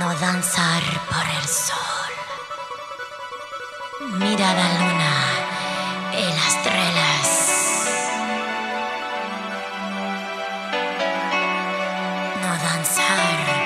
no danzar por el sol. Mira la luna y las estrellas. No danzar.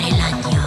el año.